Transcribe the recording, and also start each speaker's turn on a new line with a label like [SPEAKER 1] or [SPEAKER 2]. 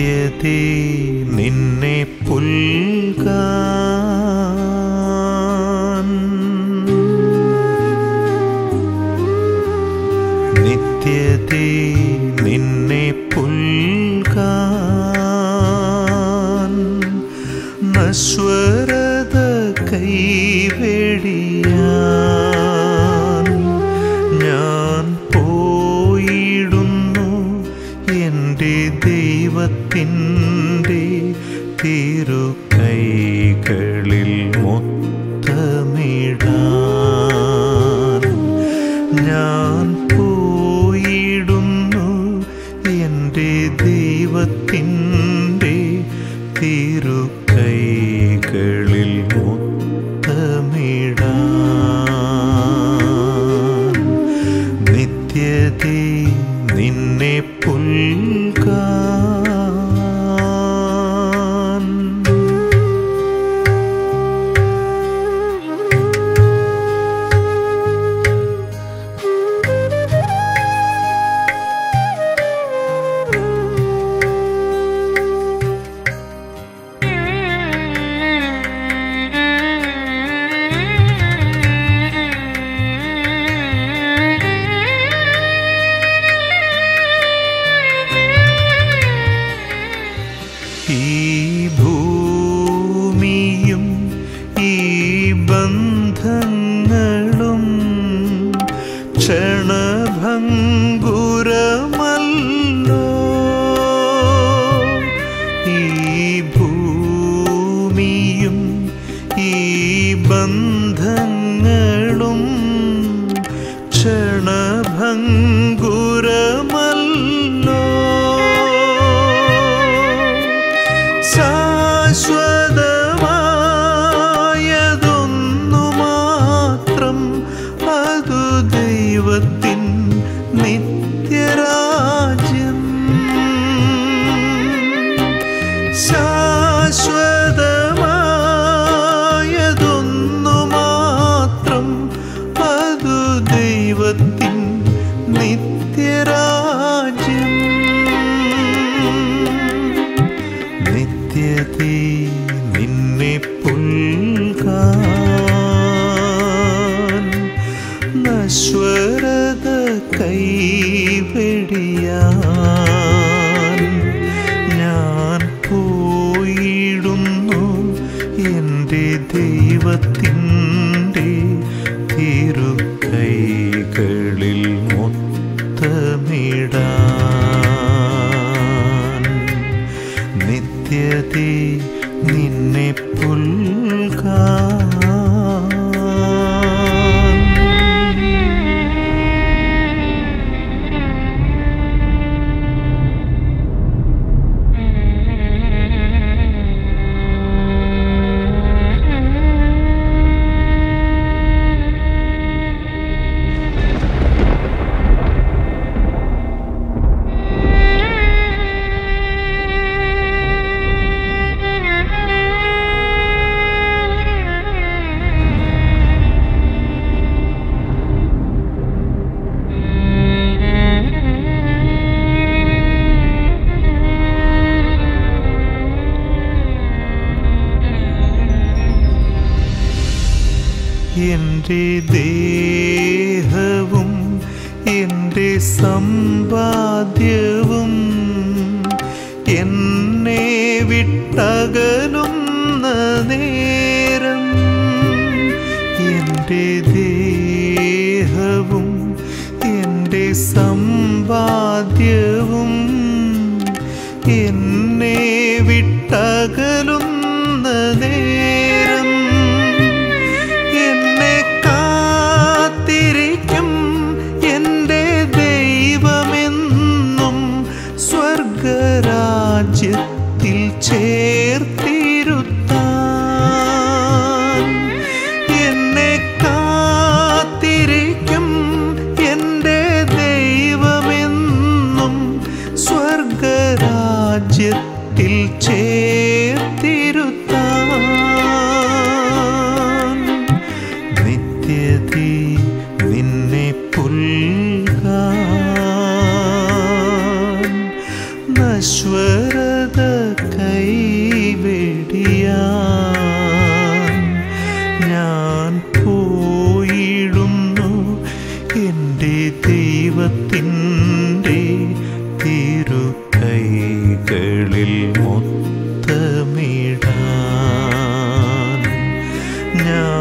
[SPEAKER 1] നിത്യതേ നിന്നെ പുൽകാൻ. നിത്യതേ നിന്നെ ദൈവത്തിന്റെ തിരുക്കൈകളിൽ മൊത്തമിടാൻ ഞാൻ പോയിടുന്നു എന്റെ ദൈവത്തിന്റെ തിരുക്കൈകളിൽ മുത്തമിടാൻ ദൈവത്തിൻ നിത്യരാജ്യം. ശാശ്വതമായതൊന്നു മാത്രം അതു ദൈവത്തിൻ കൈവെടിയാൻ ഞാൻ പോയിടുന്നു എന്റെ ദൈവത്തിന്റെ തിരുക്കൈകളിൽ മൊത്തമിടാൻ. നിത്യതേ നിന്നെ പുൽകാൻ എന്റെ ദേഹവും എന്റെ സമ്പാദ്യവും എന്നെ വിട്ടകലുന്ന നേരം എന്റെ ദേഹവും എന്റെ സമ്പാദ്യവും മൊത്തമിടാൻ ഞാൻ